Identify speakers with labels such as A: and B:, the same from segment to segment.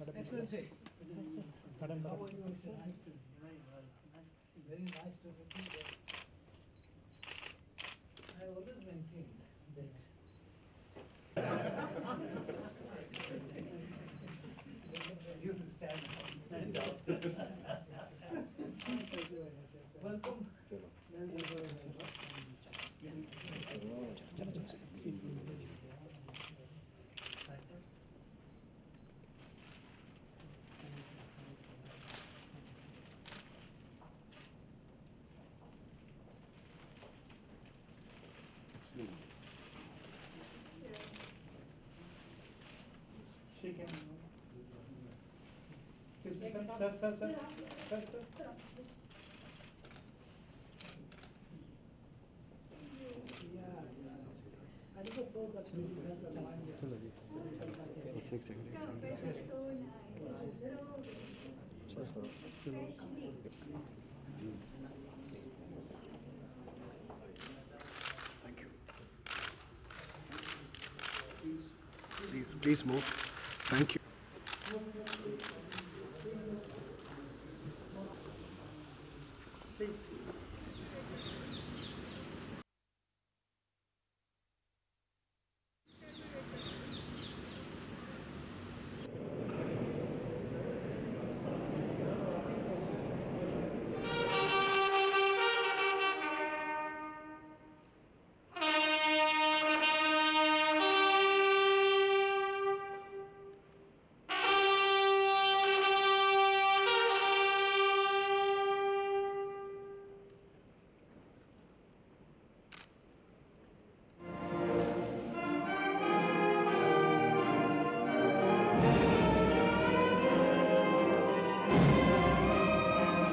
A: Excellency.
B: Madam,
A: How are you, Excellency? Very nice to meet you.
B: Shake hand. Excuse me, sir, sir, sir, sir, sir, sir.
C: Thank you. Please, please move. Thank you.
D: Dr. Manmohan Singh, Prime Minister of India, and Srimati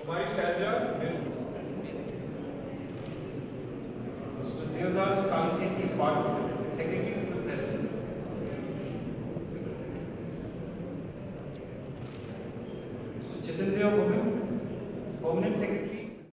D: कुमारी
E: शैलजा मिश्र देवदास कांसी की part secretary to president Chitandev Bhuvan, Permanent Secretary.